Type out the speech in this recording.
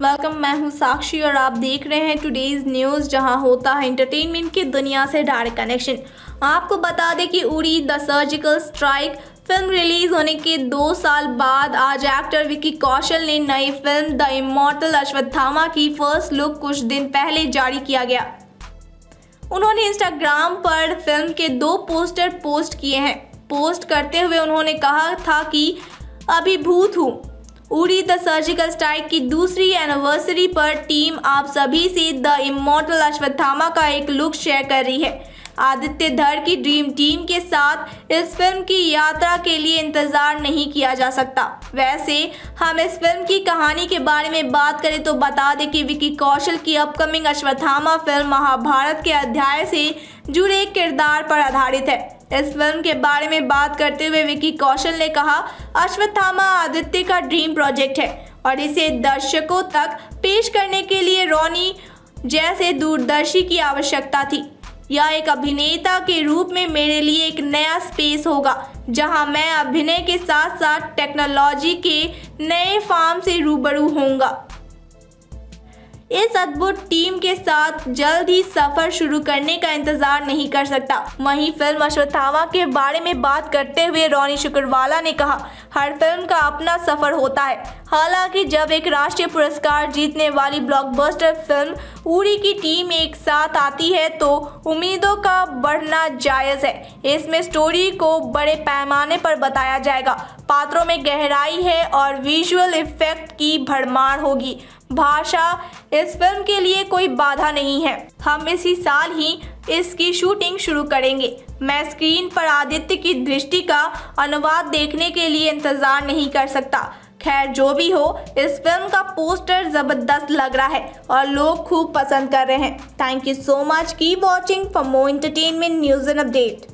Welcome, मैं हूँ साक्षी और आप देख रहे हैं टुडेज न्यूज़ जहाँ होता है एंटरटेनमेंट की दुनिया से डायरेक्ट कनेक्शन आपको बता दें कि Uri the surgical strike film release होने के दो साल बाद आज एक्टर विकी कौशल ने नई फ़िल्म द इमोर्टल अश्वत्थामा की फ़र्स्ट लुक कुछ दिन पहले जारी किया गया। उन्होंने इंस्टाग्राम पर फ़िल्म के दो पोस्टर पोस्ट किए हैं। पोस्ट करते हुए उन्होंने कहा था कि अभिभूत हूँ। उड़ी द सर्जिकल स्ट्राइक की दूसरी एनिवर्सरी पर टीम आप सभी से द इमोटल अश्वत्थामा का एक लुक शेयर कर रही है। आदित्य धर की ड्रीम टीम के साथ इस फ़िल्म की यात्रा के लिए इंतज़ार नहीं किया जा सकता। वैसे, हम इस फ़िल्म की कहानी के बारे में बात करें तो बता दें कि विकी कौशल की अपकमिंग अश्वत्थामा फ़िल्म महाभारत के अध्याय से जुड़े किरदार पर आधारित है। इस फ़िल्म के बारे में बात करते हुए विकी कौशल ने कहा, अश्वत्थामा आदित्य का ड्रीम प्रोजेक्ट है और इसे दर्शकों तक पेश करने के लिए रोनी जैसे दूरदर्शी की आवश्यकता थी। यह एक अभिनेता के रूप में मेरे लिए एक नया स्पेस होगा, जहाँ मैं अभिनय के साथ साथ टेक्नोलॉजी के नए फार्म से रूबरू होऊँगा। इस अद्भुत टीम के साथ जल्द ही सफ़र शुरू करने का इंतज़ार नहीं कर सकता। वहीं फ़िल्म अश्वत्थामा के बारे में बात करते हुए रोनी शुक्रवाला ने कहा, हर फ़िल्म का अपना सफ़र होता है। हालाँकि जब एक राष्ट्रीय पुरस्कार जीतने वाली ब्लॉकबस्टर फ़िल्म उड़ी की टीम एक साथ आती है तो उम्मीदों का बढ़ना जायज़ है। इसमें स्टोरी को बड़े पैमाने पर बताया जाएगा। पात्रों में गहराई है और विजुअल इफ़ेक्ट की भरमार होगी। भाषा इस फ़िल्म के लिए कोई बाधा नहीं है। हम इसी साल ही इसकी शूटिंग शुरू करेंगे। मैं स्क्रीन पर आदित्य की दृष्टि का अनुवाद देखने के लिए इंतज़ार नहीं कर सकता। खैर, जो भी हो, इस फ़िल्म का पोस्टर ज़बरदस्त लग रहा है और लोग खूब पसंद कर रहे हैं। Thank you so much keep watching for more entertainment news and update